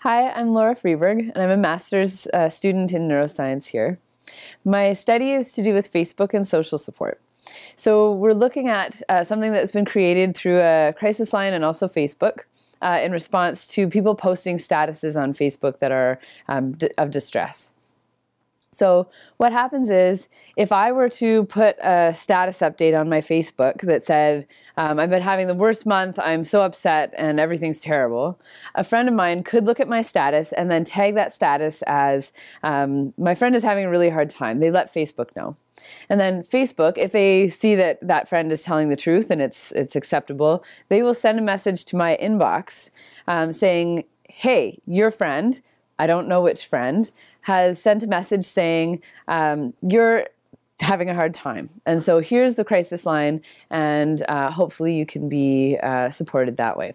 Hi, I'm Laura Friberg, and I'm a master's uh, student in neuroscience here. My study is to do with Facebook and social support. So we're looking at uh, something that's been created through a crisis line and also Facebook uh, in response to people posting statuses on Facebook that are um, of distress. So what happens is if I were to put a status update on my Facebook that said, um, I've been having the worst month, I'm so upset, and everything's terrible, a friend of mine could look at my status and then tag that status as, um, my friend is having a really hard time. They let Facebook know. And then Facebook, if they see that that friend is telling the truth and it's it's acceptable, they will send a message to my inbox um, saying, "Hey, your friend, I don't know which friend, has sent a message saying um, you're having a hard time. And so here's the crisis line, and uh, hopefully you can be uh, supported that way.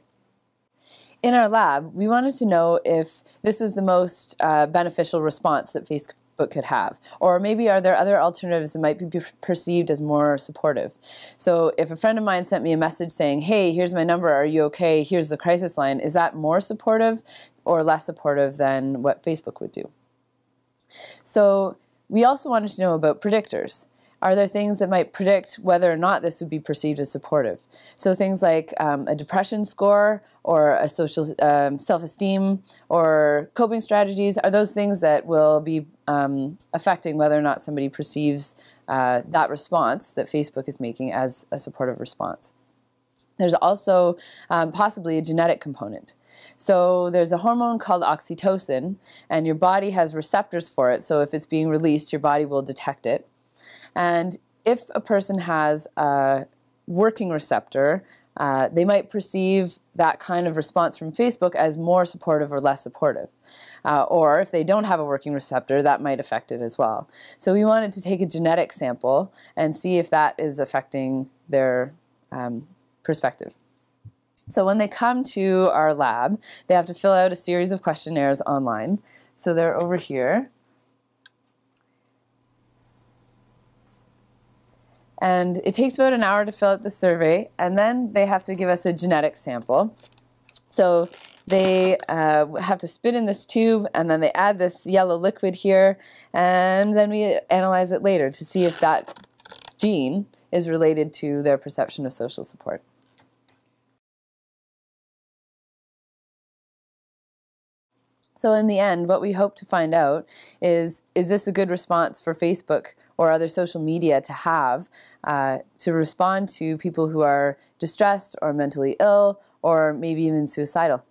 In our lab, we wanted to know if this was the most uh, beneficial response that Facebook could have. Or maybe are there other alternatives that might be perceived as more supportive? So if a friend of mine sent me a message saying, hey, here's my number, are you okay? Here's the crisis line, is that more supportive or less supportive than what Facebook would do? So we also wanted to know about predictors. Are there things that might predict whether or not this would be perceived as supportive? So things like um, a depression score or a social um, self-esteem or coping strategies are those things that will be um, affecting whether or not somebody perceives uh, that response that Facebook is making as a supportive response. There's also um, possibly a genetic component. So there's a hormone called oxytocin, and your body has receptors for it. So if it's being released, your body will detect it. And if a person has a working receptor, uh, they might perceive that kind of response from Facebook as more supportive or less supportive. Uh, or if they don't have a working receptor, that might affect it as well. So we wanted to take a genetic sample and see if that is affecting their um, perspective. So when they come to our lab, they have to fill out a series of questionnaires online. So they're over here. And it takes about an hour to fill out the survey, and then they have to give us a genetic sample. So they uh, have to spit in this tube, and then they add this yellow liquid here, and then we analyze it later to see if that gene is related to their perception of social support. So in the end, what we hope to find out is, is this a good response for Facebook or other social media to have uh, to respond to people who are distressed or mentally ill or maybe even suicidal?